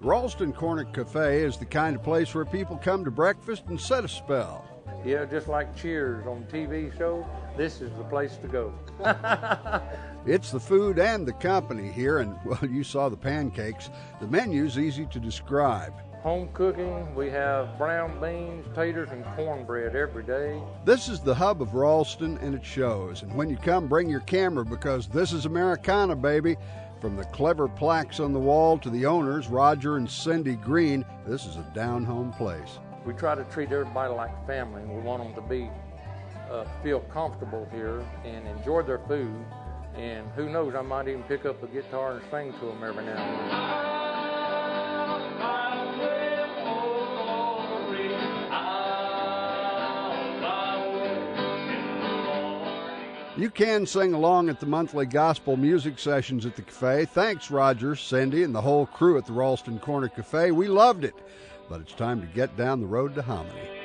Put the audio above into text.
Ralston Corner Cafe is the kind of place where people come to breakfast and set a spell. Yeah, just like Cheers on TV show, this is the place to go. it's the food and the company here, and well, you saw the pancakes. The menu's easy to describe. Home cooking, we have brown beans, taters, and cornbread every day. This is the hub of Ralston, and it shows. And when you come, bring your camera because this is Americana, baby. From the clever plaques on the wall to the owners, Roger and Cindy Green, this is a down home place. We try to treat everybody like family, we want them to be uh, feel comfortable here and enjoy their food. And who knows, I might even pick up a guitar and sing to them every now and then. You can sing along at the monthly gospel music sessions at the cafe. Thanks, Roger, Cindy, and the whole crew at the Ralston Corner Cafe. We loved it. But it's time to get down the road to Hominy.